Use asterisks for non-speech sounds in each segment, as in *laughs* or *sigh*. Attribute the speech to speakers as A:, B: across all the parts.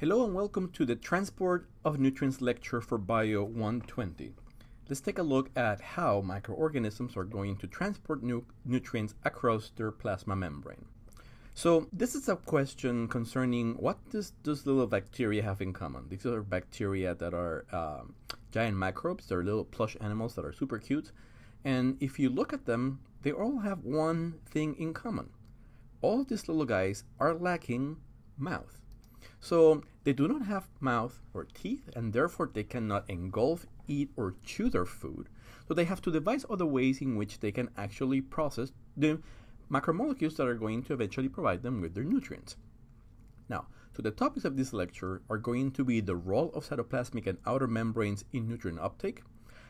A: Hello and welcome to the Transport of Nutrients lecture for Bio 120. Let's take a look at how microorganisms are going to transport nu nutrients across their plasma membrane. So this is a question concerning what does those little bacteria have in common? These are bacteria that are um, giant microbes. They're little plush animals that are super cute. And if you look at them, they all have one thing in common. All these little guys are lacking mouth. So they do not have mouth or teeth, and therefore they cannot engulf, eat, or chew their food. So they have to devise other ways in which they can actually process the macromolecules that are going to eventually provide them with their nutrients. Now, so the topics of this lecture are going to be the role of cytoplasmic and outer membranes in nutrient uptake,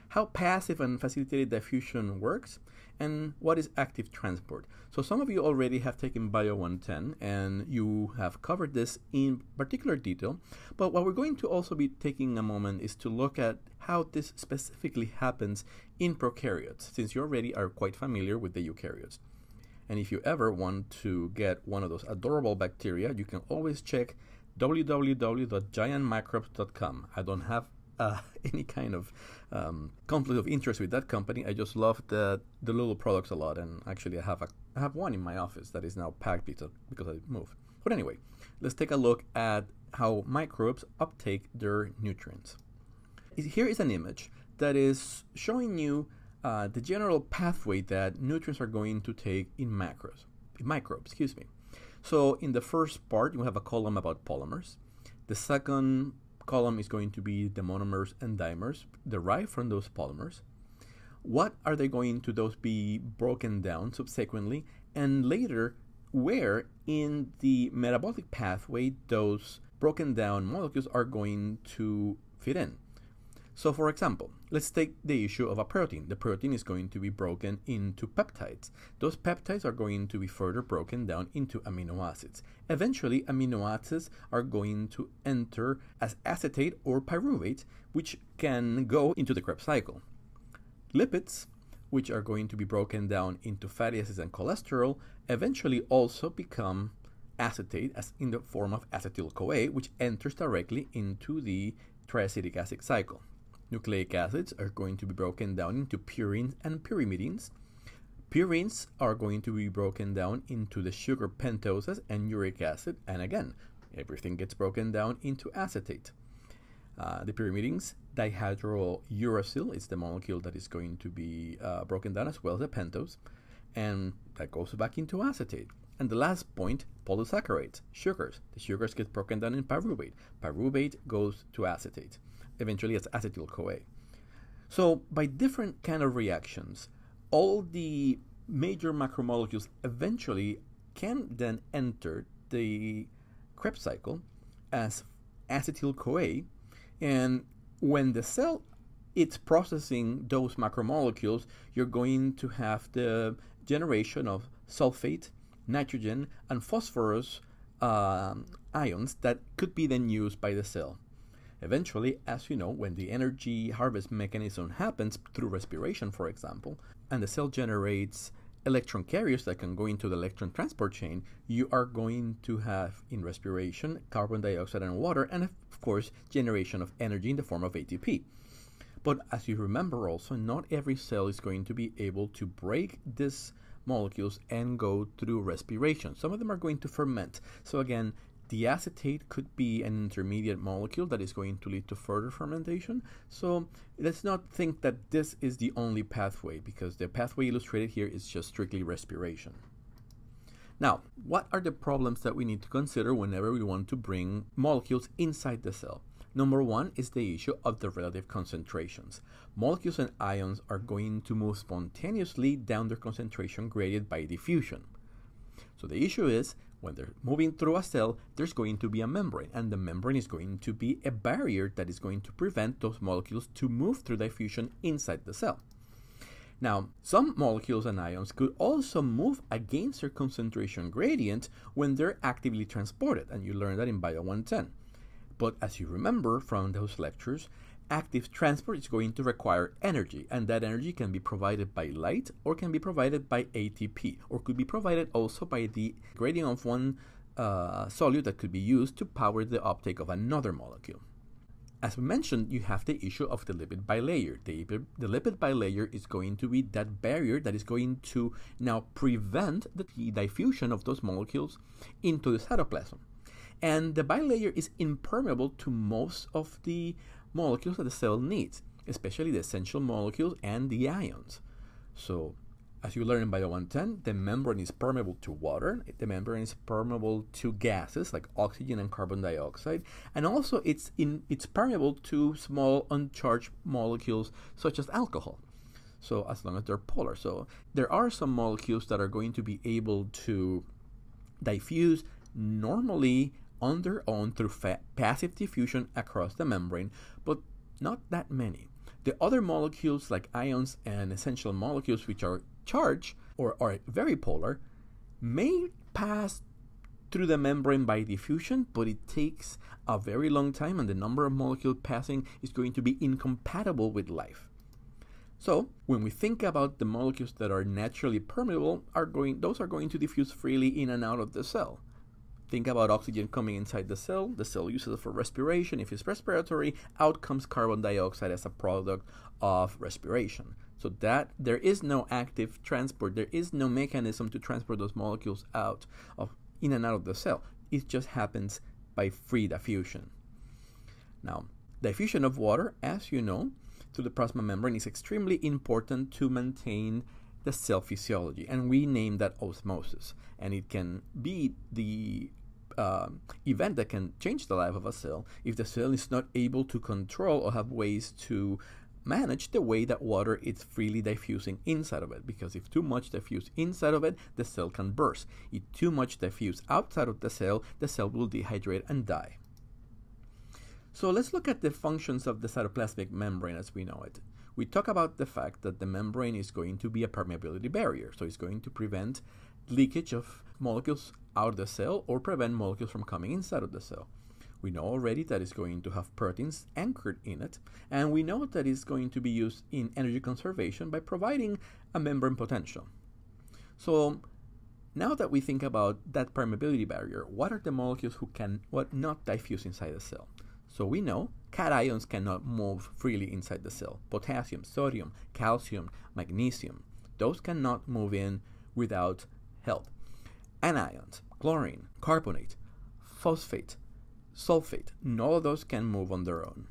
A: how passive and facilitated diffusion works, and what is active transport. So some of you already have taken Bio 110 and you have covered this in particular detail, but what we're going to also be taking a moment is to look at how this specifically happens in prokaryotes, since you already are quite familiar with the eukaryotes. And if you ever want to get one of those adorable bacteria, you can always check www.giantmicrobes.com. I don't have uh, *laughs* any kind of um, conflict of interest with that company. I just love the the little products a lot, and actually, I have a I have one in my office that is now packed because because I moved. But anyway, let's take a look at how microbes uptake their nutrients. Here is an image that is showing you uh, the general pathway that nutrients are going to take in macros, in microbes, excuse me. So in the first part, you have a column about polymers. The second column is going to be the monomers and dimers derived from those polymers. What are they going to those be broken down subsequently? And later, where in the metabolic pathway those broken down molecules are going to fit in. So, for example, let's take the issue of a protein. The protein is going to be broken into peptides. Those peptides are going to be further broken down into amino acids. Eventually, amino acids are going to enter as acetate or pyruvate, which can go into the Krebs cycle. Lipids, which are going to be broken down into fatty acids and cholesterol, eventually also become acetate as in the form of acetyl CoA, which enters directly into the triacetic acid cycle. Nucleic acids are going to be broken down into purines and pyrimidines. Purines are going to be broken down into the sugar pentoses and uric acid, and again, everything gets broken down into acetate. Uh, the pyrimidines, dihydrouracil is the molecule that is going to be uh, broken down as well as the pentose, and that goes back into acetate. And the last point, polysaccharides, sugars. The sugars get broken down in pyruvate. Pyruvate goes to acetate eventually as acetyl CoA. So by different kind of reactions, all the major macromolecules eventually can then enter the Krebs cycle as acetyl CoA, and when the cell it's processing those macromolecules, you're going to have the generation of sulfate, nitrogen, and phosphorus um, ions that could be then used by the cell. Eventually, as you know, when the energy harvest mechanism happens through respiration, for example, and the cell generates electron carriers that can go into the electron transport chain, you are going to have in respiration carbon dioxide and water, and of course, generation of energy in the form of ATP. But as you remember also, not every cell is going to be able to break these molecules and go through respiration. Some of them are going to ferment. So again, the acetate could be an intermediate molecule that is going to lead to further fermentation. So let's not think that this is the only pathway because the pathway illustrated here is just strictly respiration. Now, what are the problems that we need to consider whenever we want to bring molecules inside the cell? Number one is the issue of the relative concentrations. Molecules and ions are going to move spontaneously down their concentration gradient by diffusion. So the issue is when they're moving through a cell, there's going to be a membrane, and the membrane is going to be a barrier that is going to prevent those molecules to move through diffusion inside the cell. Now, some molecules and ions could also move against their concentration gradient when they're actively transported, and you learned that in Bio 110. But as you remember from those lectures, active transport is going to require energy, and that energy can be provided by light or can be provided by ATP, or could be provided also by the gradient of one uh, solute that could be used to power the uptake of another molecule. As we mentioned, you have the issue of the lipid bilayer. The, the lipid bilayer is going to be that barrier that is going to now prevent the diffusion of those molecules into the cytoplasm. And the bilayer is impermeable to most of the molecules that the cell needs, especially the essential molecules and the ions. So as you learn in Bio 110, the membrane is permeable to water, the membrane is permeable to gases like oxygen and carbon dioxide, and also it's in it's permeable to small uncharged molecules such as alcohol. So as long as they're polar. So there are some molecules that are going to be able to diffuse normally on their own through fa- passive diffusion across the membrane, but not that many. The other molecules like ions and essential molecules which are charged or are very polar may pass through the membrane by diffusion, but it takes a very long time and the number of molecules passing is going to be incompatible with life. So, when we think about the molecules that are naturally permeable, are going those are going to diffuse freely in and out of the cell. Think about oxygen coming inside the cell. The cell uses it for respiration. If it's respiratory, out comes carbon dioxide as a product of respiration. So that there is no active transport. There is no mechanism to transport those molecules out of in and out of the cell. It just happens by free diffusion. Now, diffusion of water, as you know, through the plasma membrane is extremely important to maintain the cell physiology, and we name that osmosis. And it can be the uh, event that can change the life of a cell if the cell is not able to control or have ways to manage the way that water is freely diffusing inside of it. Because if too much diffuse inside of it the cell can burst. If too much diffuse outside of the cell the cell will dehydrate and die. So let's look at the functions of the cytoplasmic membrane as we know it. We talk about the fact that the membrane is going to be a permeability barrier so it's going to prevent leakage of molecules out of the cell or prevent molecules from coming inside of the cell. We know already that it's going to have proteins anchored in it, and we know that it's going to be used in energy conservation by providing a membrane potential. So now that we think about that permeability barrier, what are the molecules who can what not diffuse inside the cell? So we know cations cannot move freely inside the cell. Potassium, sodium, calcium, magnesium, those cannot move in without help anions, chlorine, carbonate, phosphate, sulfate, none of those can move on their own.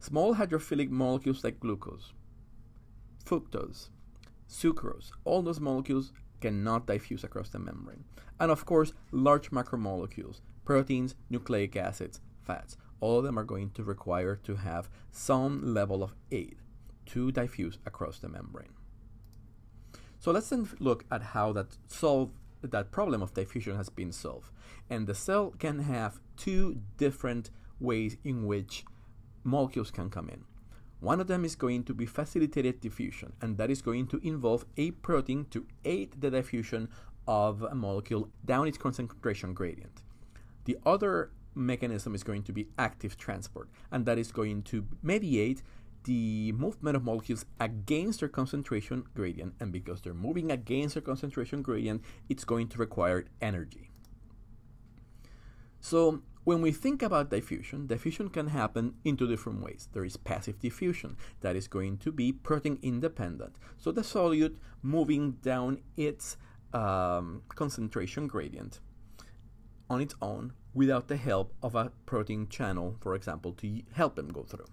A: Small hydrophilic molecules like glucose, fructose, sucrose, all those molecules cannot diffuse across the membrane. And of course, large macromolecules, proteins, nucleic acids, fats, all of them are going to require to have some level of aid to diffuse across the membrane. So let's then look at how that solve that problem of diffusion has been solved. And the cell can have two different ways in which molecules can come in. One of them is going to be facilitated diffusion, and that is going to involve a protein to aid the diffusion of a molecule down its concentration gradient. The other mechanism is going to be active transport, and that is going to mediate the movement of molecules against their concentration gradient, and because they're moving against their concentration gradient, it's going to require energy. So when we think about diffusion, diffusion can happen in two different ways. There is passive diffusion that is going to be protein independent. So the solute moving down its um, concentration gradient on its own without the help of a protein channel, for example, to help them go through.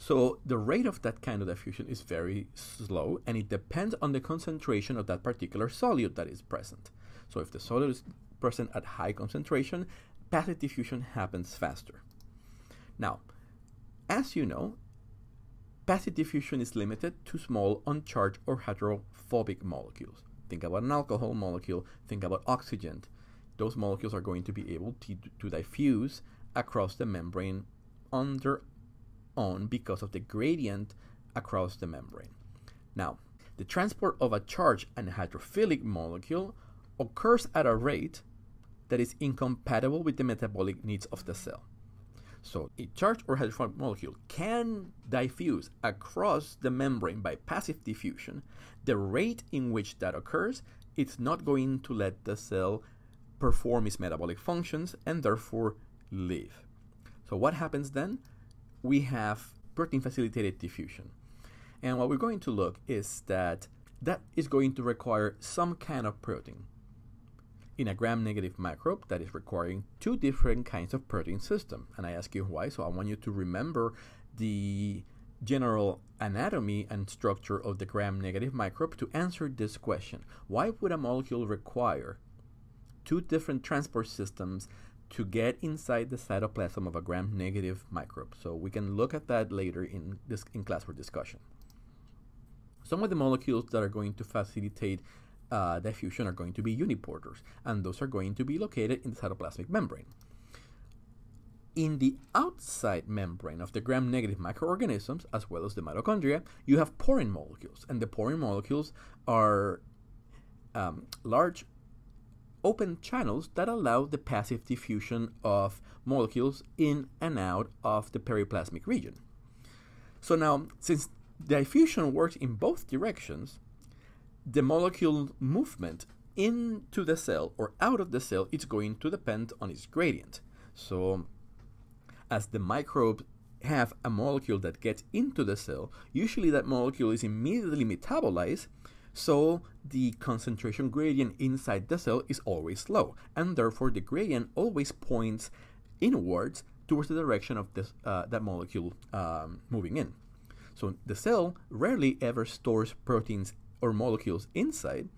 A: So the rate of that kind of diffusion is very slow and it depends on the concentration of that particular solute that is present. So if the solute is present at high concentration, passive diffusion happens faster. Now, as you know, passive diffusion is limited to small uncharged or hydrophobic molecules. Think about an alcohol molecule, think about oxygen. Those molecules are going to be able to, to diffuse across the membrane under on because of the gradient across the membrane. Now, the transport of a charged and hydrophilic molecule occurs at a rate that is incompatible with the metabolic needs of the cell. So, a charged or hydrophilic molecule can diffuse across the membrane by passive diffusion. The rate in which that occurs, it's not going to let the cell perform its metabolic functions and therefore live. So what happens then? We have protein facilitated diffusion. And what we're going to look is that that is going to require some kind of protein. In a gram-negative microbe, that is requiring two different kinds of protein system. And I ask you why, so I want you to remember the general anatomy and structure of the gram-negative microbe to answer this question. Why would a molecule require two different transport systems to get inside the cytoplasm of a gram-negative microbe? So we can look at that later in this in class for discussion. Some of the molecules that are going to facilitate uh, diffusion are going to be uniporters, and those are going to be located in the cytoplasmic membrane. In the outside membrane of the gram-negative microorganisms, as well as the mitochondria, you have porin molecules, and the porin molecules are um, large open channels that allow the passive diffusion of molecules in and out of the periplasmic region. So now, since diffusion works in both directions, the molecule movement into the cell or out of the cell is going to depend on its gradient. So as the microbes have a molecule that gets into the cell, usually that molecule is immediately metabolized, so the concentration gradient inside the cell is always low, and therefore the gradient always points inwards towards the direction of this, uh, that molecule um, moving in. So the cell rarely ever stores proteins or molecules inside.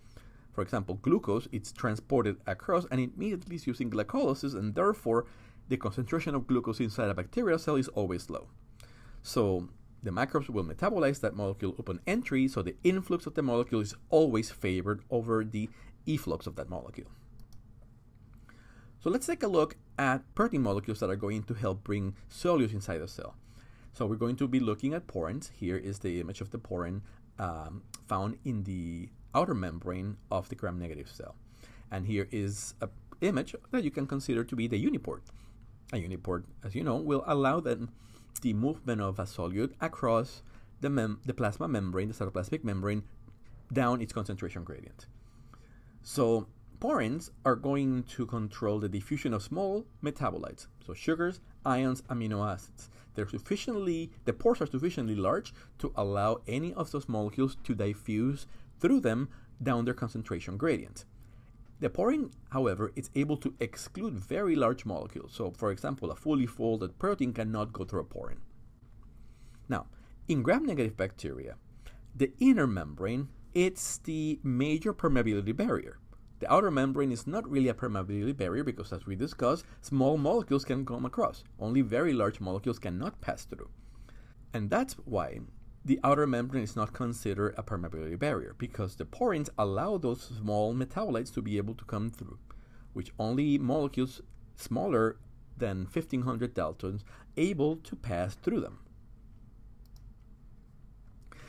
A: For example, glucose, it's transported across and immediately is using glycolysis, and therefore the concentration of glucose inside a bacterial cell is always low. So the microbes will metabolize that molecule upon entry, so the influx of the molecule is always favored over the efflux of that molecule. So let's take a look at protein molecules that are going to help bring solutes inside the cell. So we're going to be looking at porins. Here is the image of the porin um, found in the outer membrane of the gram-negative cell. And here is an image that you can consider to be the uniport. A uniport, as you know, will allow then the movement of a solute across the, mem- the plasma membrane, the cytoplasmic membrane, down its concentration gradient. So porins are going to control the diffusion of small metabolites, so sugars, ions, amino acids. They're sufficiently, the pores are sufficiently large to allow any of those molecules to diffuse through them down their concentration gradient. The porin, however, is able to exclude very large molecules. So, for example, a fully folded protein cannot go through a porin. Now, in gram-negative bacteria, the inner membrane it's the major permeability barrier. The outer membrane is not really a permeability barrier because, as we discussed, small molecules can come across. Only very large molecules cannot pass through. And that's why the outer membrane is not considered a permeability barrier because the porins allow those small metabolites to be able to come through, which only molecules smaller than 1500 daltons able to pass through them.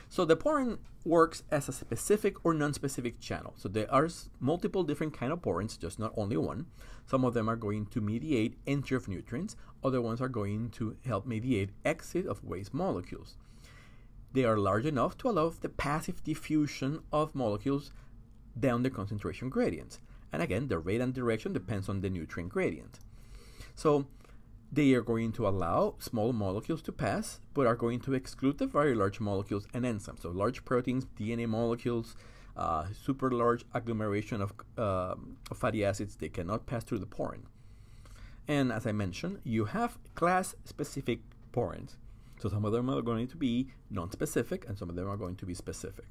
A: So the porin works as a specific or non-specific channel. So there are multiple different kind of porins, just not only one. Some of them are going to mediate entry of nutrients. Other ones are going to help mediate exit of waste molecules. They are large enough to allow the passive diffusion of molecules down the concentration gradients. And again, the rate and direction depends on the nutrient gradient. So they are going to allow small molecules to pass, but are going to exclude the very large molecules and enzymes. So large proteins, DNA molecules, uh, super large agglomeration of, uh, of fatty acids, they cannot pass through the porin. And as I mentioned, you have class-specific porins. So some of them are going to be non-specific, and some of them are going to be specific.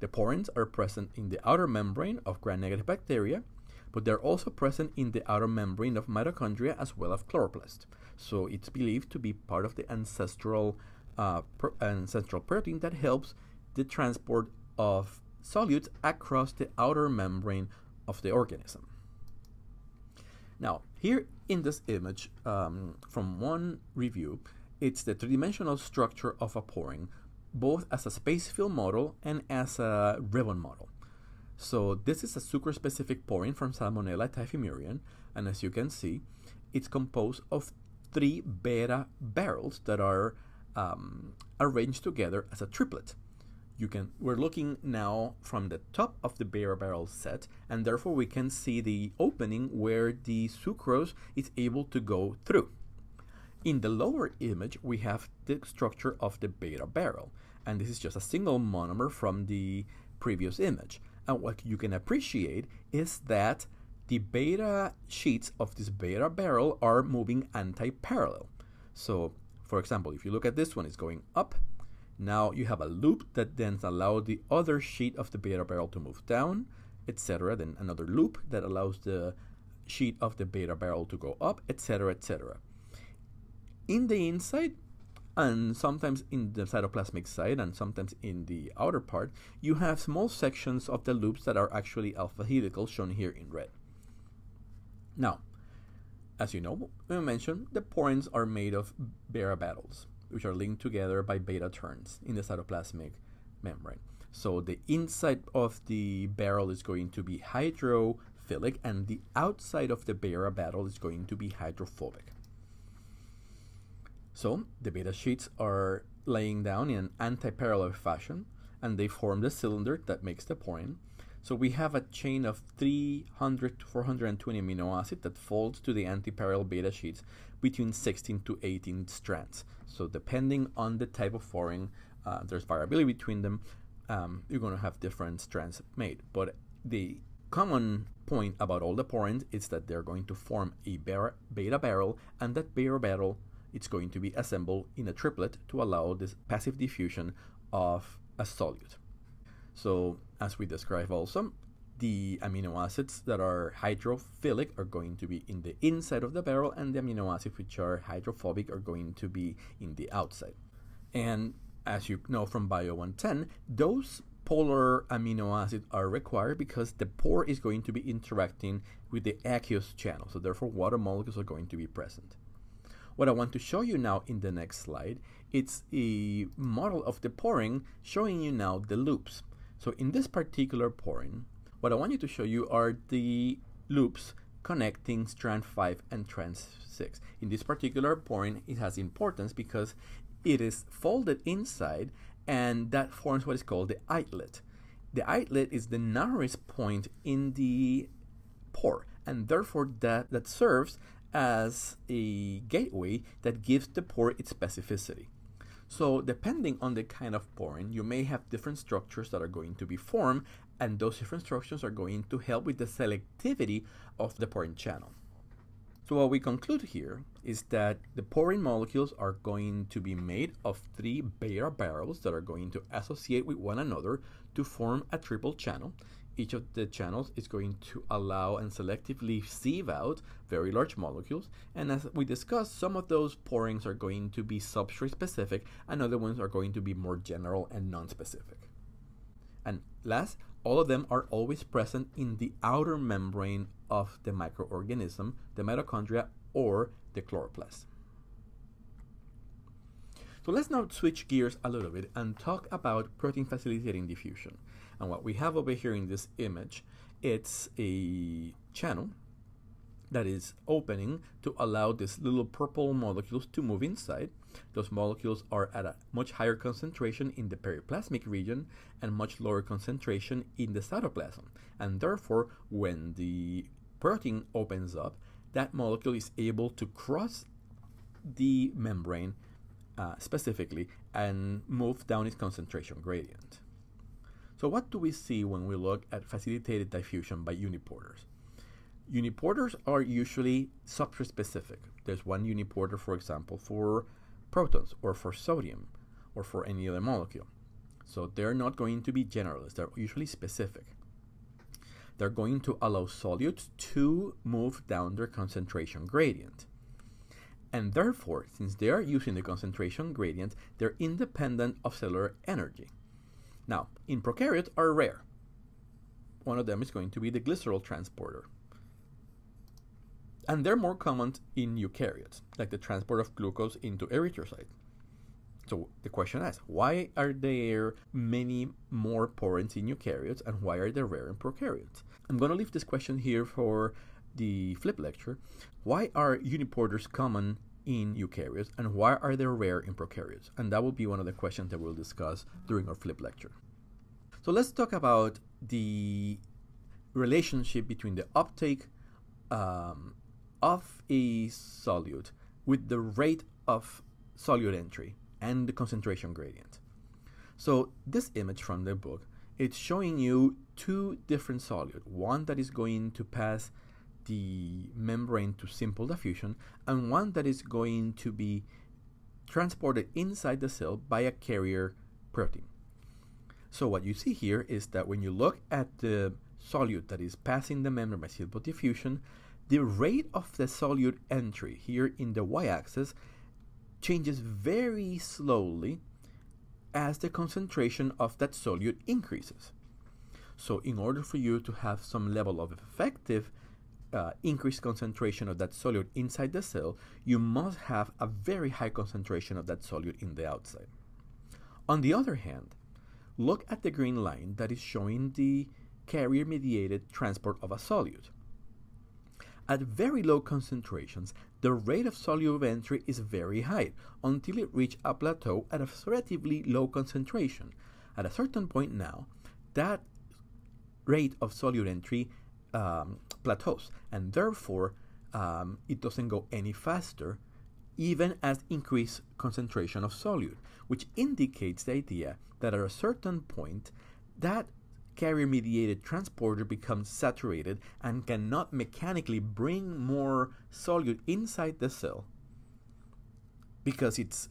A: The porins are present in the outer membrane of gram-negative bacteria, but they're also present in the outer membrane of mitochondria as well as chloroplast. So it's believed to be part of the ancestral uh, ancestral protein that helps the transport of solutes across the outer membrane of the organism. Now, here in this image um, from one review, it's the three-dimensional structure of a porin, both as a space fill model and as a ribbon model. So this is a sucre-specific porin from Salmonella typhimurium, and as you can see, it's composed of three beta barrels that are um, arranged together as a triplet. you can we're looking now from the top of the beta barrel set and therefore we can see the opening where the sucrose is able to go through. In the lower image we have the structure of the beta barrel and this is just a single monomer from the previous image. And what you can appreciate is that the beta sheets of this beta barrel are moving anti-parallel. So for example, if you look at this one, it's going up. Now you have a loop that then allows the other sheet of the beta barrel to move down, etc. Then another loop that allows the sheet of the beta barrel to go up, etc., etc. In the inside, and sometimes in the cytoplasmic side and sometimes in the outer part, you have small sections of the loops that are actually alpha helical, shown here in red. Now, as you know, we mentioned the porins are made of beta barrels, which are linked together by beta turns in the cytoplasmic membrane. So the inside of the barrel is going to be hydrophilic, and the outside of the beta barrel is going to be hydrophobic. So the beta sheets are laying down in an anti-parallel fashion, and they form the cylinder that makes the porin. So we have a chain of 300 to 420 amino acid that folds to the anti-parallel beta sheets between 16 to 18 strands. So depending on the type of porin, uh, there's variability between them. Um, you're going to have different strands made. But the common point about all the porins is that they're going to form a beta barrel, and that beta barrel it's going to be assembled in a triplet to allow this passive diffusion of a solute. So as we described also, the amino acids that are hydrophilic are going to be in the inside of the barrel and the amino acids which are hydrophobic are going to be in the outside. And as you know from Bio 110, those polar amino acids are required because the pore is going to be interacting with the aqueous channel. So therefore water molecules are going to be present. What I want to show you now in the next slide, it's a model of the porin showing you now the loops. So in this particular porin, what I want you to show you are the loops connecting strand 5 and strand 6. In this particular porin, it has importance because it is folded inside and that forms what is called the eyelet. The eyelet is the narrowest point in the pore and therefore that, that serves as a gateway that gives the pore its specificity. So depending on the kind of porin, you may have different structures that are going to be formed, and those different structures are going to help with the selectivity of the porin channel. So what we conclude here is that the porin molecules are going to be made of three beta barrels that are going to associate with one another to form a triple channel each of the channels is going to allow and selectively sieve out very large molecules. And as we discussed, some of those porins are going to be substrate specific, and other ones are going to be more general and non-specific. And last, all of them are always present in the outer membrane of the microorganism, the mitochondria, or the chloroplast. So let's now switch gears a little bit and talk about protein facilitating diffusion. And what we have over here in this image, it's a channel that is opening to allow these little purple molecules to move inside. Those molecules are at a much higher concentration in the periplasmic region and much lower concentration in the cytoplasm. And therefore, when the protein opens up, that molecule is able to cross the membrane uh, specifically and move down its concentration gradient. So what do we see when we look at facilitated diffusion by uniporters? Uniporters are usually substrate specific. There's one uniporter, for example, for protons or for sodium or for any other molecule. So they're not going to be generalist, they're usually specific. They're going to allow solutes to move down their concentration gradient. And therefore, since they are using the concentration gradient, they're independent of cellular energy. Now, in prokaryotes are rare. One of them is going to be the glycerol transporter. And they're more common in eukaryotes, like the transport of glucose into erythrocyte. So the question is, why are there many more porins in eukaryotes and why are they rare in prokaryotes? I'm going to leave this question here for the flip lecture. Why are uniporters common in eukaryotes and why are they rare in prokaryotes? And that will be one of the questions that we'll discuss during our flip lecture. So let's talk about the relationship between the uptake um, of a solute with the rate of solute entry and the concentration gradient. So this image from the book, it's showing you two different solute, one that is going to pass the membrane to simple diffusion and one that is going to be transported inside the cell by a carrier protein. So what you see here is that when you look at the solute that is passing the membrane by simple diffusion, the rate of the solute entry here in the y-axis changes very slowly as the concentration of that solute increases. So in order for you to have some level of effective uh, increased concentration of that solute inside the cell, you must have a very high concentration of that solute in the outside. On the other hand, look at the green line that is showing the carrier-mediated transport of a solute. At very low concentrations, the rate of solute entry is very high until it reaches a plateau at a relatively low concentration. At a certain point now, that rate of solute entry um, plateaus, and therefore um, it doesn't go any faster, even as increased concentration of solute, which indicates the idea that at a certain point, that carrier mediated transporter becomes saturated and cannot mechanically bring more solute inside the cell because its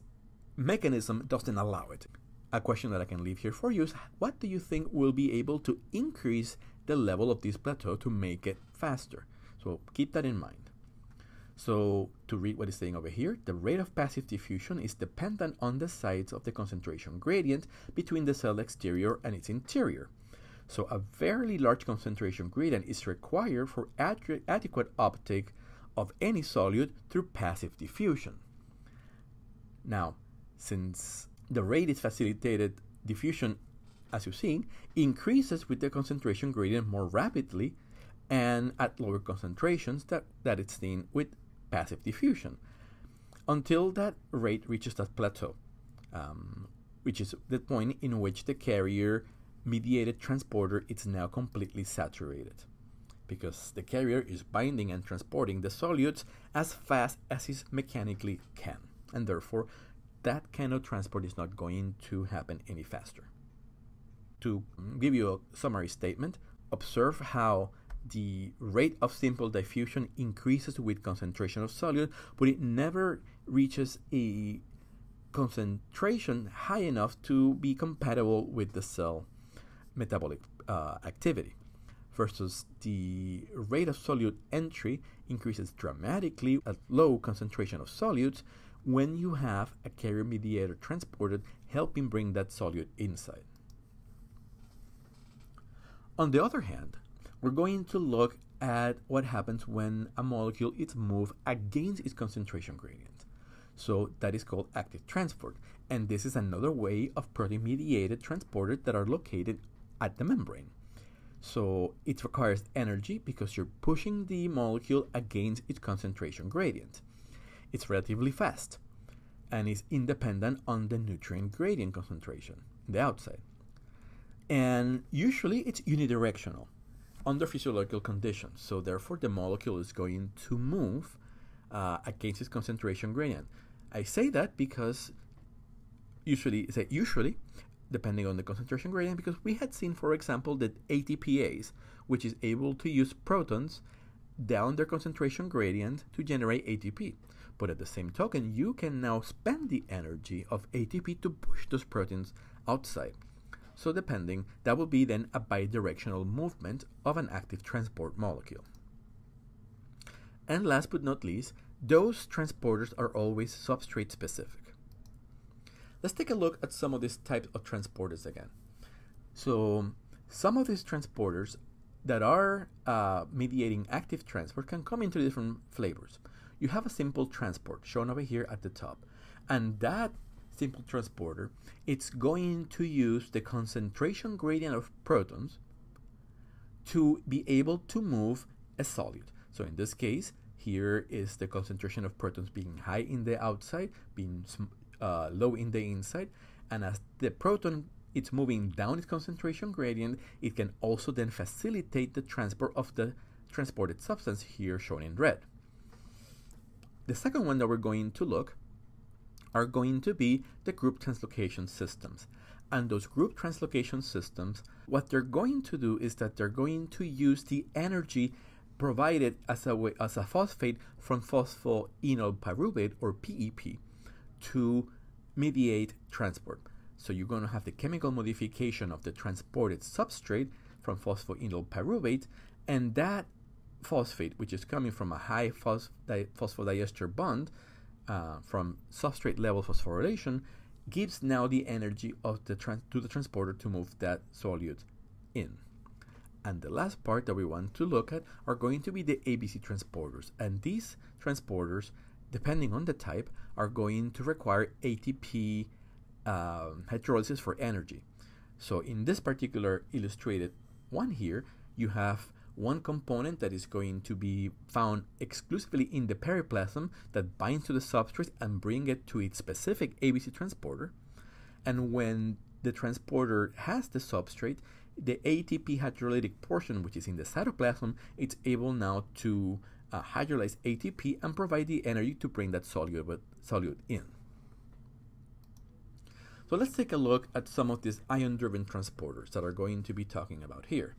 A: mechanism doesn't allow it. A question that I can leave here for you is what do you think will be able to increase the level of this plateau to make it faster? So keep that in mind. So to read what it's saying over here, the rate of passive diffusion is dependent on the size of the concentration gradient between the cell exterior and its interior. So a very large concentration gradient is required for ad- adequate uptake of any solute through passive diffusion. Now, since the rate is facilitated diffusion, as you've seen, increases with the concentration gradient more rapidly and at lower concentrations that, that it's seen with passive diffusion until that rate reaches that plateau, um, which is the point in which the carrier mediated transporter is now completely saturated because the carrier is binding and transporting the solutes as fast as it mechanically can, and therefore that kind of transport is not going to happen any faster. To give you a summary statement, observe how the rate of simple diffusion increases with concentration of solute, but it never reaches a concentration high enough to be compatible with the cell metabolic uh, activity versus the rate of solute entry increases dramatically at low concentration of solutes when you have a carrier mediator transported helping bring that solute inside. On the other hand, we're going to look at what happens when a molecule is moved against its concentration gradient. So that is called active transport. And this is another way of protein mediated transporters that are located at the membrane. So it requires energy because you're pushing the molecule against its concentration gradient. It's relatively fast and is independent on the nutrient gradient concentration, the outside. And usually it's unidirectional under physiological conditions. So therefore the molecule is going to move uh, against its concentration gradient. I say that because usually say usually depending on the concentration gradient, because we had seen, for example, that ATPase, which is able to use protons down their concentration gradient to generate ATP. But at the same token, you can now spend the energy of ATP to push those proteins outside. So depending, that will be then a bidirectional movement of an active transport molecule. And last but not least, those transporters are always substrate specific. Let's take a look at some of these types of transporters again. So some of these transporters that are uh, mediating active transport can come into different flavors. You have a simple transport shown over here at the top, and that simple transporter it's going to use the concentration gradient of protons to be able to move a solute. So in this case, here is the concentration of protons being high in the outside, being uh, low in the inside, and as the proton it's moving down its concentration gradient, it can also then facilitate the transport of the transported substance here shown in red. The second one that we're going to look are going to be the group translocation systems. And those group translocation systems, what they're going to do is that they're going to use the energy provided as a, as a phosphate from phosphoenol pyruvate or PEP to mediate transport. So you're going to have the chemical modification of the transported substrate from phosphoenol pyruvate, and that phosphate, which is coming from a high phosphodiester bond uh, from substrate level phosphorylation, gives now the energy of the to the transporter to move that solute in. And the last part that we want to look at are going to be the ABC transporters. And these transporters, depending on the type, are going to require ATP um, hydrolysis for energy. So in this particular illustrated one here, you have one component that is going to be found exclusively in the periplasm that binds to the substrate and bring it to its specific ABC transporter. And when the transporter has the substrate, the ATP hydrolytic portion, which is in the cytoplasm, it's able now to uh, hydrolyze ATP and provide the energy to bring that solute, solute in. So let's take a look at some of these ion-driven transporters that are going to be talking about here.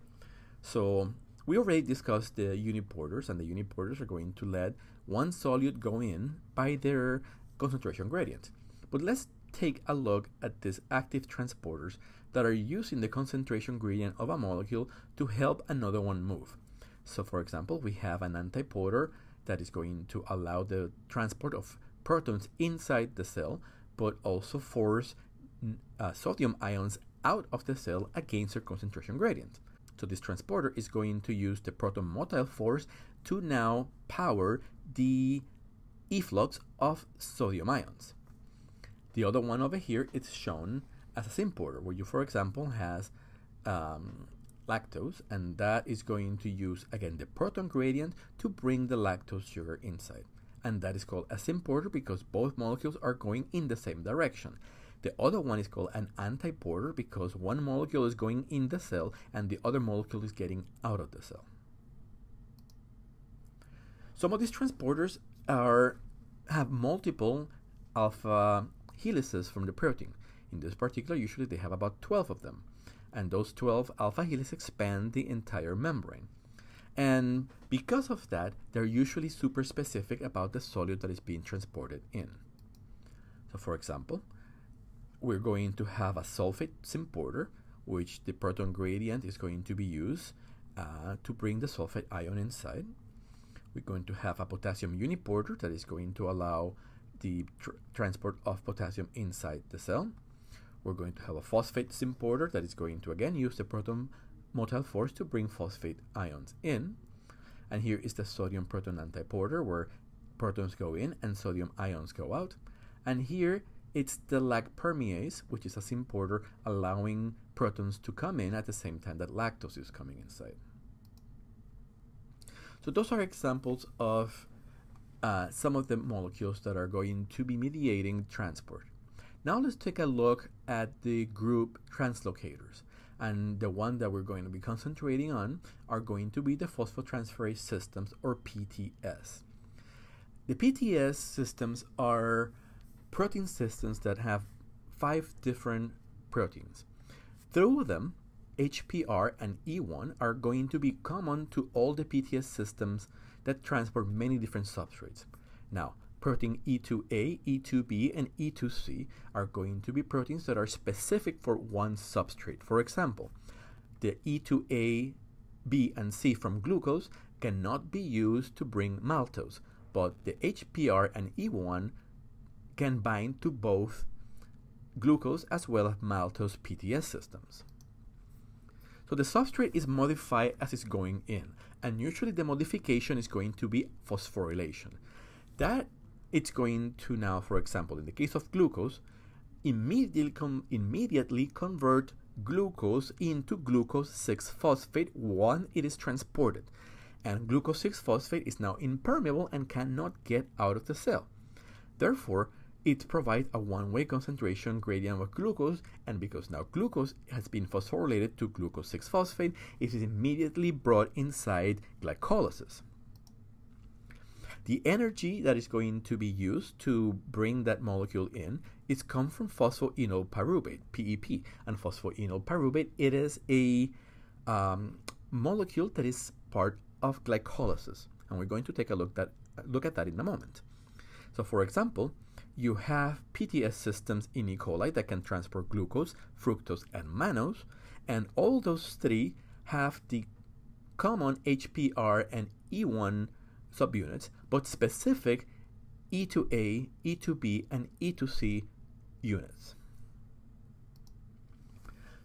A: So we already discussed the uniporters, and the uniporters are going to let one solute go in by their concentration gradient. But let's take a look at these active transporters that are using the concentration gradient of a molecule to help another one move. So for example, we have an antiporter that is going to allow the transport of protons inside the cell, but also force uh, sodium ions out of the cell against their concentration gradient. So this transporter is going to use the proton motive force to now power the efflux of sodium ions. The other one over here is shown as a symporter, where you, for example, has um, lactose, and that is going to use, again, the proton gradient to bring the lactose sugar inside. And that is called a symporter because both molecules are going in the same direction. The other one is called an antiporter because one molecule is going in the cell and the other molecule is getting out of the cell. Some of these transporters are have multiple alpha helices from the protein. In this particular, usually they have about 12 of them. And those 12 alpha helices expand the entire membrane. And because of that, they're usually super specific about the solute that is being transported in. So for example, we're going to have a sulfate symporter, which the proton gradient is going to be used uh, to bring the sulfate ion inside. We're going to have a potassium uniporter that is going to allow the tr transport of potassium inside the cell. We're going to have a phosphate symporter that is going to again use the proton motive force to bring phosphate ions in. And here is the sodium proton antiporter where protons go in and sodium ions go out. And here it's the lac permease, which is a symporter allowing protons to come in at the same time that lactose is coming inside. So those are examples of uh, some of the molecules that are going to be mediating transport. Now let's take a look at the group translocators. And the one that we're going to be concentrating on are going to be the phosphotransferase systems or PTS. The PTS systems are protein systems that have five different proteins. Through them, HPR and E1 are going to be common to all the PTS systems that transport many different substrates. Now, protein E2A, E2B, and E2C are going to be proteins that are specific for one substrate. For example, the E2A, B, and C from glucose cannot be used to bring maltose, but the HPR and E1 can bind to both glucose as well as maltose PTS systems. So the substrate is modified as it's going in, and usually the modification is going to be phosphorylation. That it's going to now, for example, in the case of glucose, immediately, immediately convert glucose into glucose 6-phosphate when it is transported. And glucose 6-phosphate is now impermeable and cannot get out of the cell. Therefore, it provides a one-way concentration gradient of glucose, and because now glucose has been phosphorylated to glucose 6-phosphate, it is immediately brought inside glycolysis. The energy that is going to be used to bring that molecule in is come from phosphoenol pyruvate, PEP. And phosphoenol pyruvate, it is a um, molecule that is part of glycolysis. And we're going to take a look, that, look at that in a moment. So for example, you have PTS systems in E. coli that can transport glucose, fructose, and mannose, and all those three have the common HPR and E1 subunits, but specific E2A, E2B, and E2C units.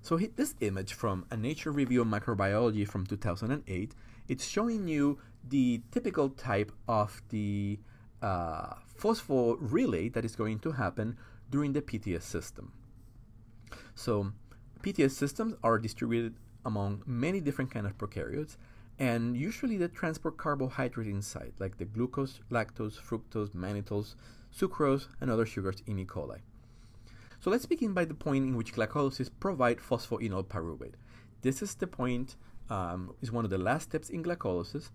A: So this image from a Nature Review of Microbiology from 2008, it's showing you the typical type of the uh, phosphorelay that is going to happen during the PTS system. So PTS systems are distributed among many different kind of prokaryotes, and usually they transport carbohydrate inside, like the glucose, lactose, fructose, mannitose, sucrose, and other sugars in E. coli. So let's begin by the point in which glycolysis provide phosphoenol pyruvate. This is the point, um, is one of the last steps in glycolysis,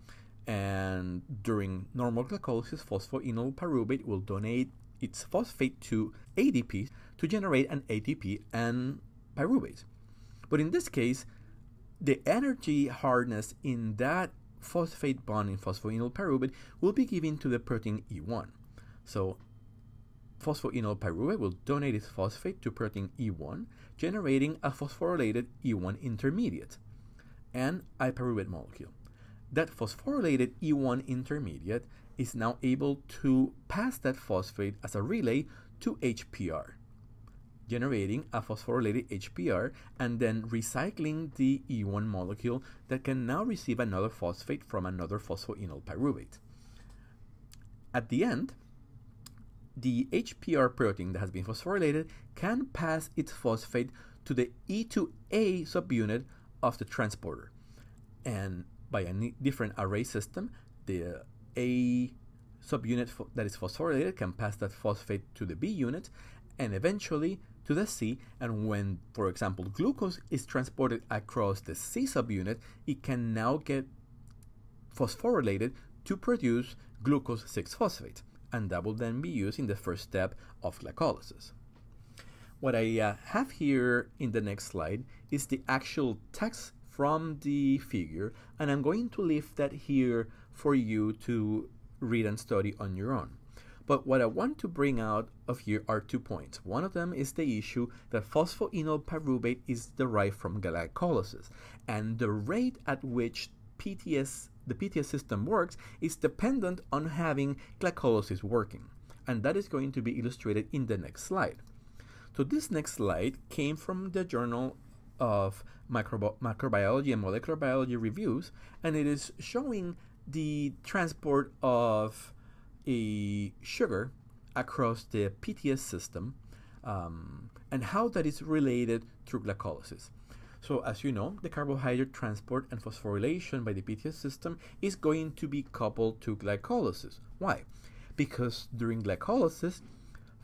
A: and during normal glycolysis, phosphoenol pyruvate will donate its phosphate to ADP to generate an ATP and pyruvate. But in this case, the energy hardness in that phosphate bond in phosphoenol pyruvate will be given to the protein E1. So phosphoenol pyruvate will donate its phosphate to protein E1, generating a phosphorylated E1 intermediate and a pyruvate molecule. That phosphorylated E1 intermediate is now able to pass that phosphate as a relay to HPR generating a phosphorylated HPR and then recycling the E1 molecule that can now receive another phosphate from another phosphoenol pyruvate. At the end, the HPR protein that has been phosphorylated can pass its phosphate to the E2A subunit of the transporter. And by a different array system, the A subunit that is phosphorylated can pass that phosphate to the B unit, and eventually to the C, and when, for example, glucose is transported across the C subunit, it can now get phosphorylated to produce glucose 6-phosphate, and that will then be used in the first step of glycolysis. What I uh, have here in the next slide is the actual text from the figure, and I'm going to leave that here for you to read and study on your own. But what I want to bring out of here are two points. One of them is the issue that phosphoenol pyruvate is derived from glycolysis, and the rate at which PTS the PTS system works is dependent on having glycolysis working. And that is going to be illustrated in the next slide. So this next slide came from the Journal of Microbi Microbiology and Molecular Biology Reviews, and it is showing the transport of a sugar across the PTS system um, and how that is related through glycolysis. So as you know, the carbohydrate transport and phosphorylation by the PTS system is going to be coupled to glycolysis. Why? Because during glycolysis,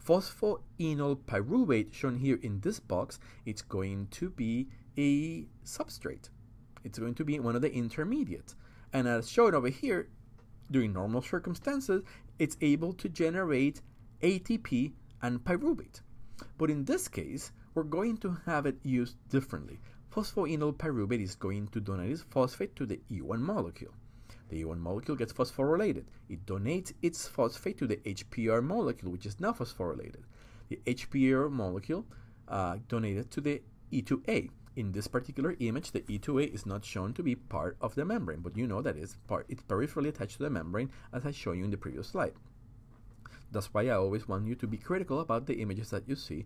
A: phosphoenol pyruvate shown here in this box, it's going to be a substrate. It's going to be one of the intermediates. And as shown over here, during normal circumstances, it's able to generate ATP and pyruvate. But in this case, we're going to have it used differently. Phosphoenol pyruvate is going to donate its phosphate to the E1 molecule. The E1 molecule gets phosphorylated. It donates its phosphate to the HPR molecule, which is now phosphorylated. The HPR molecule uh, donated to the E2A. In this particular image, the E2A is not shown to be part of the membrane, but you know that it's part it's peripherally attached to the membrane as I showed you in the previous slide. That's why I always want you to be critical about the images that you see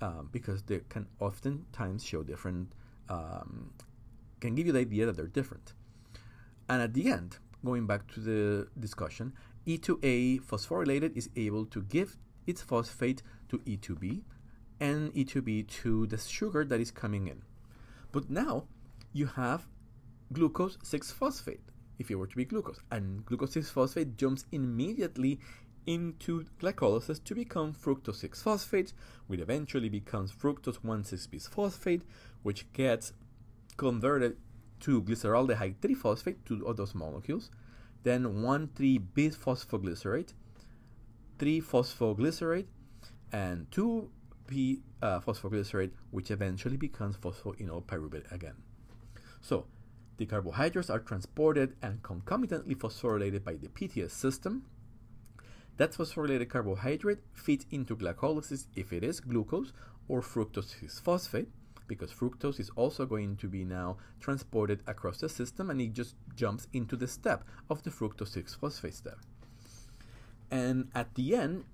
A: um, because they can oftentimes show different, um, can give you the idea that they're different. And at the end, going back to the discussion, E2A phosphorylated is able to give its phosphate to E2B and E2B to the sugar that is coming in. But now you have glucose 6 phosphate, if it were to be glucose, and glucose 6 phosphate jumps immediately into glycolysis to become fructose 6 phosphate, which eventually becomes fructose 1 6 bisphosphate, which gets converted to glyceraldehyde 3 phosphate, two of those molecules, then 1 3 bisphosphoglycerate, 3 phosphoglycerate, and 2 p uh, phosphoglycerate, which eventually becomes phosphoenol pyruvate again. So, the carbohydrates are transported and concomitantly phosphorylated by the PTS system. That phosphorylated carbohydrate feeds into glycolysis if it is glucose or fructose 6 phosphate, because fructose is also going to be now transported across the system and it just jumps into the step of the fructose 6 phosphate step. And at the end,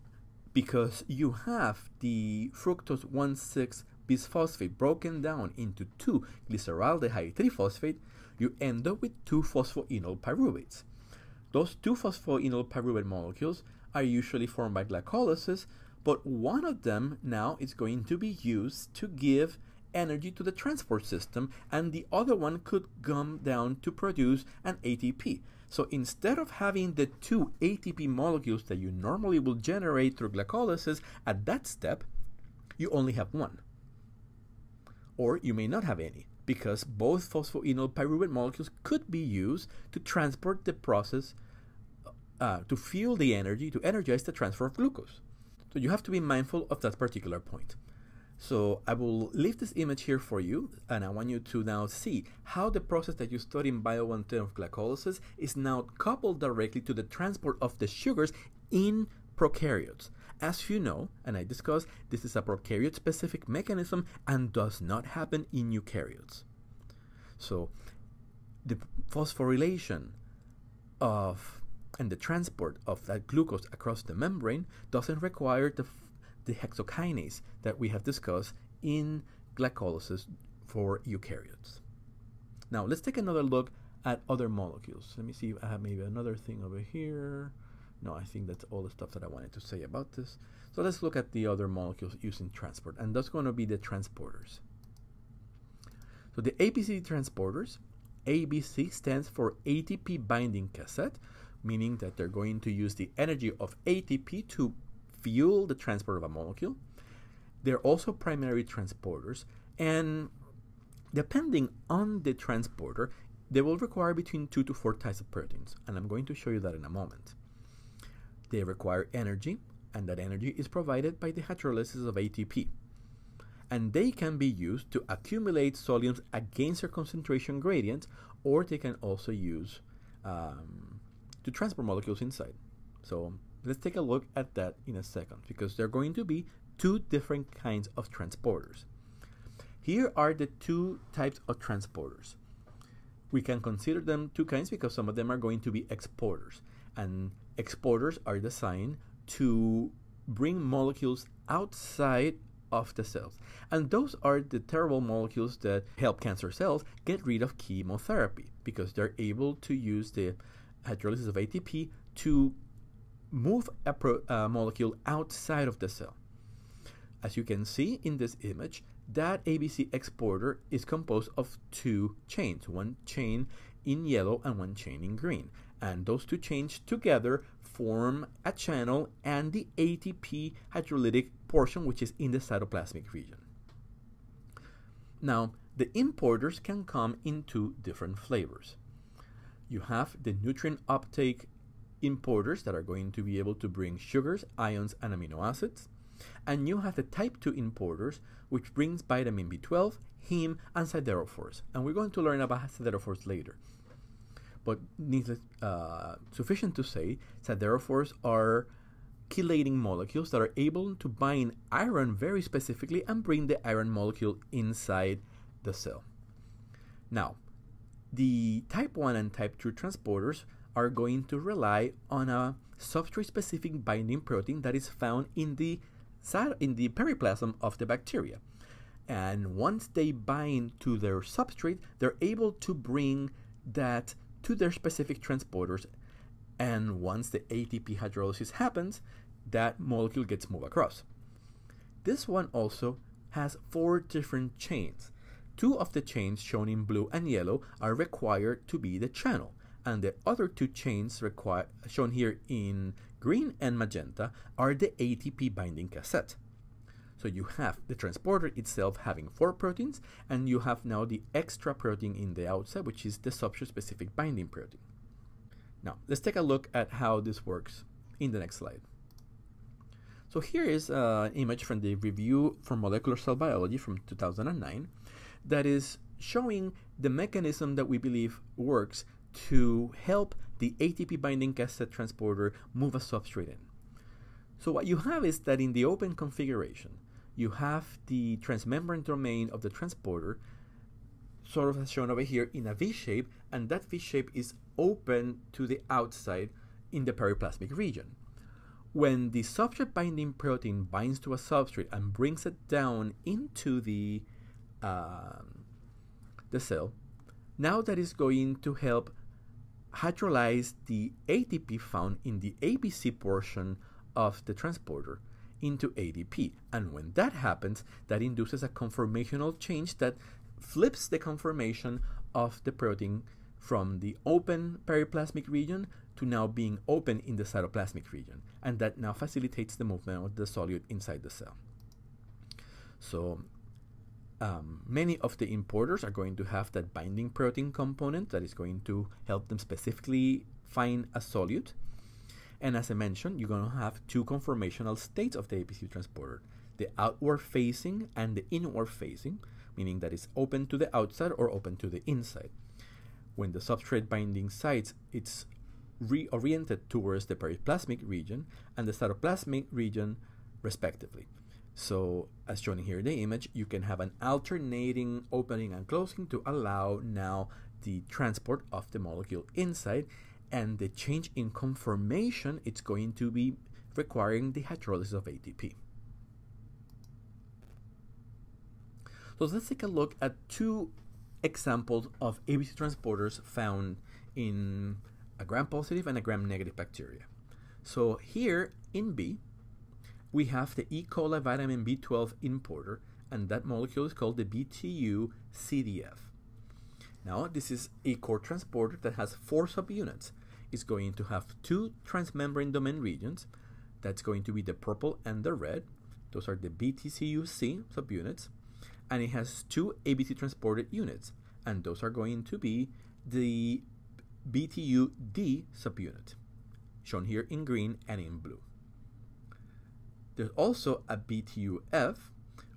A: because you have the fructose 1,6 bisphosphate broken down into two glyceraldehyde 3-phosphate, you end up with two phosphoenol pyruvates. Those two phosphoenol pyruvate molecules are usually formed by glycolysis, but one of them now is going to be used to give energy to the transport system, and the other one could come down to produce an ATP. So instead of having the two ATP molecules that you normally will generate through glycolysis at that step, you only have one. Or you may not have any because both phosphoenol pyruvate molecules could be used to transport the process, uh, to fuel the energy, to energize the transfer of glucose. So you have to be mindful of that particular point. So I will leave this image here for you, and I want you to now see how the process that you studied in Bio 110 of glycolysis is now coupled directly to the transport of the sugars in prokaryotes. As you know, and I discussed, this is a prokaryote specific mechanism and does not happen in eukaryotes. So, the phosphorylation of and the transport of that glucose across the membrane doesn't require the, the hexokinase that we have discussed in glycolysis for eukaryotes. Now, let's take another look at other molecules. Let me see if I have maybe another thing over here. No, I think that's all the stuff that I wanted to say about this. So let's look at the other molecules used in transport, and that's going to be the transporters. So the ABC transporters, ABC stands for ATP binding cassette, meaning that they're going to use the energy of ATP to fuel the transport of a molecule. They're also primary transporters, and depending on the transporter, they will require between two to four types of proteins, and I'm going to show you that in a moment. They require energy, and that energy is provided by the hydrolysis of ATP. And they can be used to accumulate solutes against their concentration gradient, or they can also use um, to transport molecules inside. So let's take a look at that in a second, because there are going to be two different kinds of transporters. Here are the two types of transporters. We can consider them two kinds because some of them are going to be exporters. And exporters are designed to bring molecules outside of the cells. And those are the terrible molecules that help cancer cells get rid of chemotherapy because they're able to use the hydrolysis of ATP to move a uh, molecule outside of the cell. As you can see in this image, that ABC exporter is composed of two chains, one chain in yellow and one chain in green and those two chains together form a channel and the ATP hydrolytic portion, which is in the cytoplasmic region. Now, the importers can come in two different flavors. You have the nutrient uptake importers that are going to be able to bring sugars, ions, and amino acids. And you have the type 2 importers, which brings vitamin B12, heme, and siderophores. And we're going to learn about siderophores later but needless, uh, sufficient to say, siderophores are chelating molecules that are able to bind iron very specifically and bring the iron molecule inside the cell. Now, the type 1 and type 2 transporters are going to rely on a substrate specific binding protein that is found in the in the periplasm of the bacteria. And once they bind to their substrate, they're able to bring that to their specific transporters. And once the ATP hydrolysis happens, that molecule gets moved across. This one also has four different chains. Two of the chains shown in blue and yellow are required to be the channel, and the other two chains require, shown here in green and magenta are the ATP binding cassette. So you have the transporter itself having four proteins, and you have now the extra protein in the outside, which is the substrate-specific binding protein. Now, let's take a look at how this works in the next slide. So here is an image from the Review for Molecular Cell Biology from 2009 that is showing the mechanism that we believe works to help the ATP binding cassette transporter move a substrate in. So what you have is that in the open configuration, you have the transmembrane domain of the transporter sort of as shown over here in a V shape, and that V shape is open to the outside in the periplasmic region. When the substrate binding protein binds to a substrate and brings it down into the um, the cell, now that is going to help hydrolyze the ATP found in the ABC portion of the transporter into ADP. And when that happens, that induces a conformational change that flips the conformation of the protein from the open periplasmic region to now being open in the cytoplasmic region. And that now facilitates the movement of the solute inside the cell. So um, many of the importers are going to have that binding protein component that is going to help them specifically find a solute. And as I mentioned, you're going to have two conformational states of the ABC transporter the outward facing and the inward facing, meaning that it's open to the outside or open to the inside. When the substrate binding sites, it's reoriented towards the periplasmic region and the cytoplasmic region, respectively. So as shown here in the image, you can have an alternating opening and closing to allow now the transport of the molecule inside and the change in conformation, it's going to be requiring the hydrolysis of ATP. So let's take a look at two examples of ABC transporters found in a gram-positive and a gram-negative bacteria. So here in B, we have the E. coli vitamin B12 importer, and that molecule is called the BTU CDF. Now, this is a core transporter that has four subunits. It's going to have two transmembrane domain regions. That's going to be the purple and the red. Those are the BTUC subunits. And it has two ABC transported units. And those are going to be the BTUD subunit, shown here in green and in blue. There's also a BTUF,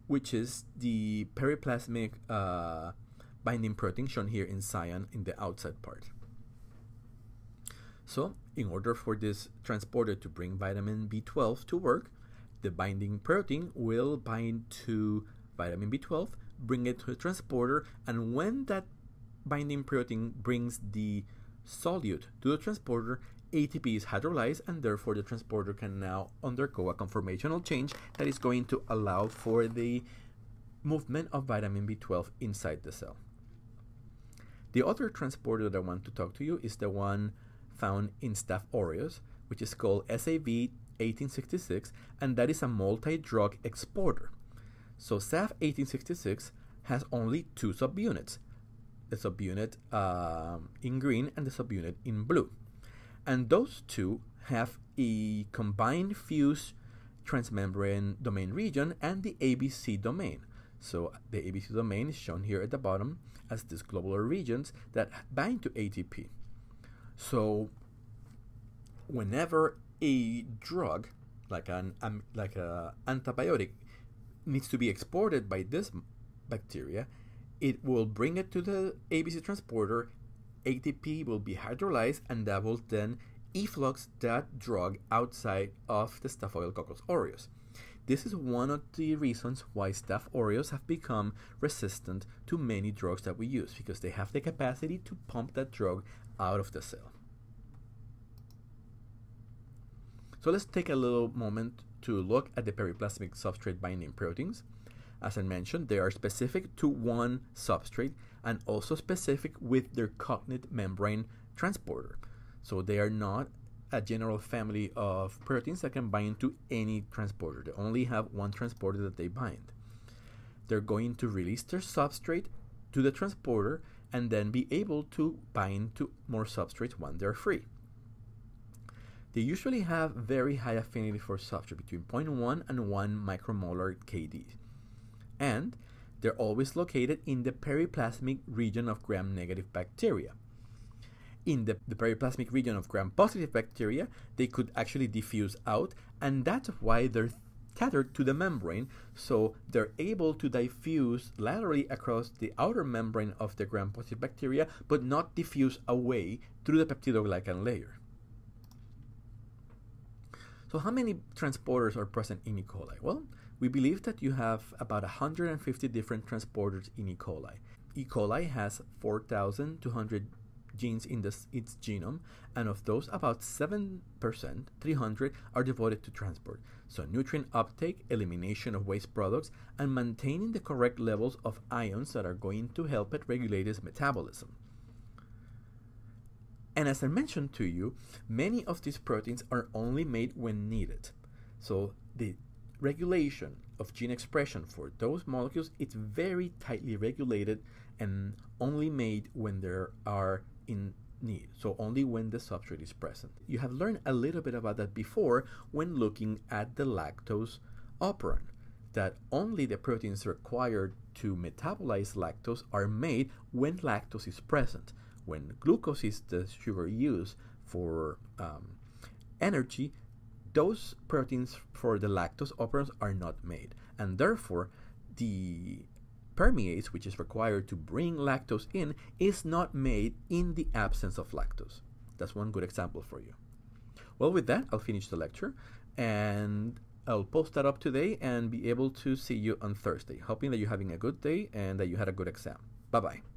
A: which is the periplasmic uh, binding protein shown here in cyan in the outside part. So, in order for this transporter to bring vitamin B12 to work, the binding protein will bind to vitamin B12, bring it to the transporter, and when that binding protein brings the solute to the transporter, ATP is hydrolyzed and therefore the transporter can now undergo a conformational change that is going to allow for the movement of vitamin B12 inside the cell. The other transporter that I want to talk to you is the one found in Staph aureus, which is called SAV 1866, and that is a multi-drug exporter. So Staph 1866 has only two subunits, the subunit uh, in green and the subunit in blue. And those two have a combined fuse transmembrane domain region and the ABC domain. So the ABC domain is shown here at the bottom as these globular regions that bind to ATP. So whenever a drug, like an um, like a antibiotic, needs to be exported by this bacteria, it will bring it to the ABC transporter. ATP will be hydrolyzed, and that will then efflux that drug outside of the Staphylococcus aureus. This is one of the reasons why Staph aureus have become resistant to many drugs that we use because they have the capacity to pump that drug out of the cell. So let's take a little moment to look at the periplasmic substrate binding proteins. As I mentioned, they are specific to one substrate and also specific with their cognate membrane transporter. So they are not a general family of proteins that can bind to any transporter. They only have one transporter that they bind. They're going to release their substrate to the transporter and then be able to bind to more substrates when they're free. They usually have very high affinity for substrate between 0.1 and 1 micromolar Kd. And they're always located in the periplasmic region of gram-negative bacteria. In the, the periplasmic region of gram-positive bacteria, they could actually diffuse out, and that's why they're tethered to the membrane, so they're able to diffuse laterally across the outer membrane of the gram-positive bacteria, but not diffuse away through the peptidoglycan layer. So how many transporters are present in E. coli? Well, we believe that you have about 150 different transporters in E. coli. E. coli has 4,200 genes in this, its genome, and of those, about 7%, 300, are devoted to transport. So, nutrient uptake, elimination of waste products, and maintaining the correct levels of ions that are going to help it regulate its metabolism. And as I mentioned to you, many of these proteins are only made when needed. So, the regulation of gene expression for those molecules it's very tightly regulated and only made when there are in need so only when the substrate is present. You have learned a little bit about that before when looking at the lactose operon that only the proteins required to metabolize lactose are made when lactose is present when glucose is the sugar used for um, energy those proteins for the lactose operons are not made, and therefore the permease, which is required to bring lactose in, is not made in the absence of lactose. That's one good example for you. Well, with that, I'll finish the lecture and I'll post that up today and be able to see you on Thursday. Hoping that you're having a good day and that you had a good exam. Bye bye.